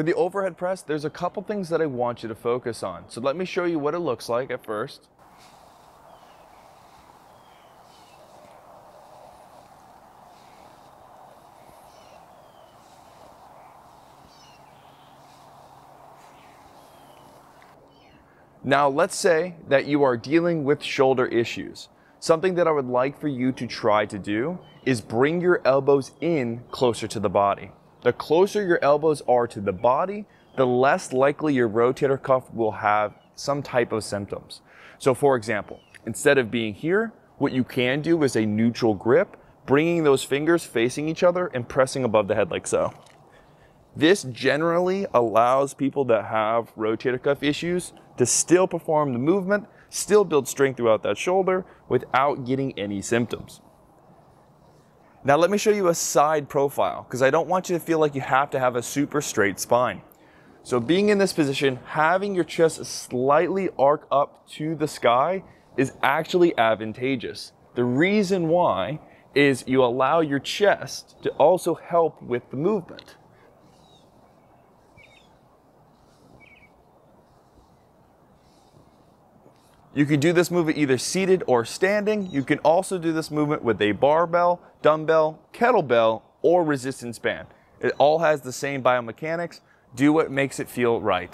For the overhead press, there's a couple things that I want you to focus on. So let me show you what it looks like at first. Now, let's say that you are dealing with shoulder issues. Something that I would like for you to try to do is bring your elbows in closer to the body. The closer your elbows are to the body, the less likely your rotator cuff will have some type of symptoms. So, for example, instead of being here, what you can do is a neutral grip, bringing those fingers facing each other and pressing above the head like so. This generally allows people that have rotator cuff issues to still perform the movement, still build strength throughout that shoulder without getting any symptoms. Now let me show you a side profile because I don't want you to feel like you have to have a super straight spine. So being in this position, having your chest slightly arc up to the sky is actually advantageous. The reason why is you allow your chest to also help with the movement. You can do this movement either seated or standing. You can also do this movement with a barbell, dumbbell, kettlebell, or resistance band. It all has the same biomechanics. Do what makes it feel right.